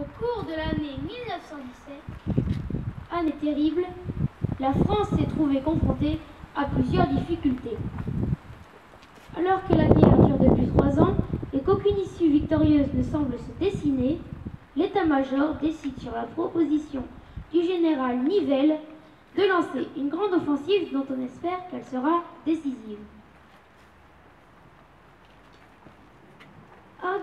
Au cours de l'année 1917, année terrible, la France s'est trouvée confrontée à plusieurs difficultés. Alors que la guerre dure depuis trois ans et qu'aucune issue victorieuse ne semble se dessiner, l'état-major décide sur la proposition du général Nivelle de lancer une grande offensive dont on espère qu'elle sera décisive.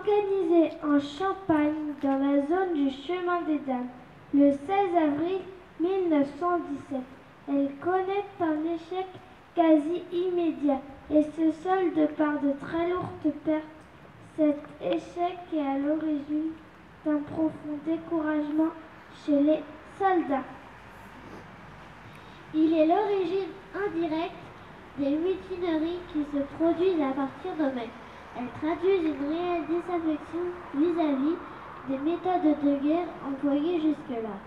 Organisée en Champagne, dans la zone du chemin des Dames, le 16 avril 1917, elle connaît un échec quasi immédiat et se solde par de très lourdes pertes. Cet échec est à l'origine d'un profond découragement chez les soldats. Il est l'origine indirecte des mutineries qui se produisent à partir de mai. Elles traduisent une réelle désaffection vis-à-vis des méthodes de guerre employées jusque-là,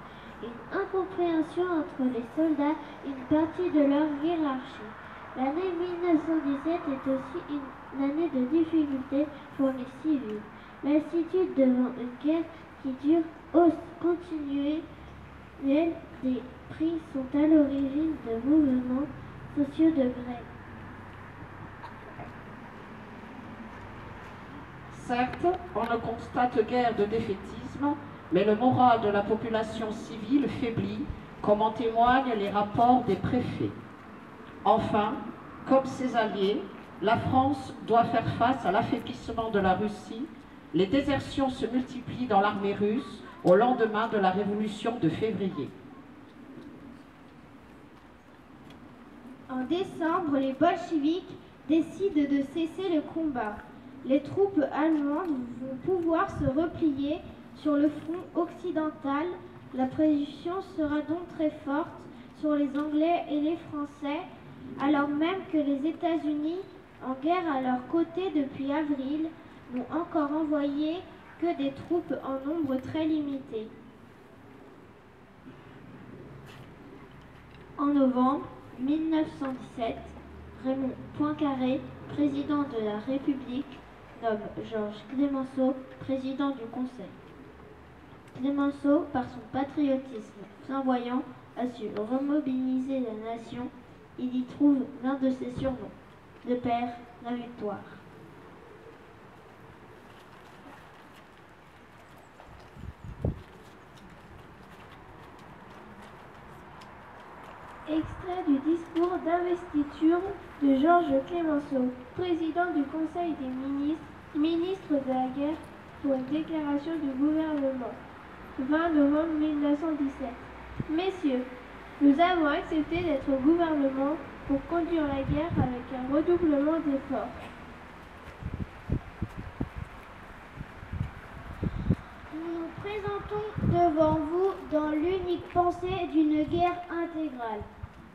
une incompréhension entre les soldats et une partie de leur hiérarchie. L'année 1917 est aussi une année de difficulté pour les civils. Lassitude devant une guerre qui dure, hausse continuelle des prix sont à l'origine de mouvements sociaux de grève. Certes, on ne constate guère de défaitisme, mais le moral de la population civile faiblit, comme en témoignent les rapports des préfets. Enfin, comme ses alliés, la France doit faire face à l'affaiblissement de la Russie. Les désertions se multiplient dans l'armée russe au lendemain de la révolution de février. En décembre, les bolcheviks décident de cesser le combat. Les troupes allemandes vont pouvoir se replier sur le front occidental. La pression sera donc très forte sur les Anglais et les Français, alors même que les États-Unis, en guerre à leur côté depuis avril, n'ont encore envoyé que des troupes en nombre très limité. En novembre 1917, Raymond Poincaré, président de la République, nomme Georges Clémenceau président du Conseil. Clémenceau, par son patriotisme flamboyant, a su remobiliser la nation. Il y trouve l'un de ses surnoms, le père, la victoire. Du discours d'investiture de Georges Clémenceau, président du Conseil des ministres, ministre de la guerre, pour une déclaration du gouvernement. 20 novembre 1917. Messieurs, nous avons accepté d'être au gouvernement pour conduire la guerre avec un redoublement d'efforts. Nous nous présentons devant vous dans l'unique pensée d'une guerre intégrale.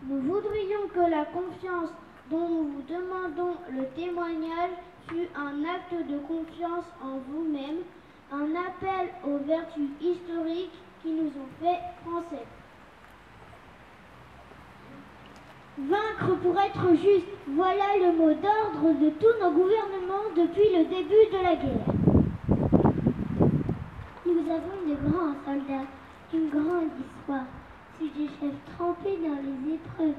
Nous voudrions que la confiance dont nous vous demandons le témoignage fût un acte de confiance en vous-même, un appel aux vertus historiques qui nous ont fait français. Vaincre pour être juste, voilà le mot d'ordre de tous nos gouvernements depuis le début de la guerre. Nous avons de grands soldats, une grande histoire, c'est des chefs trempés dans les épreuves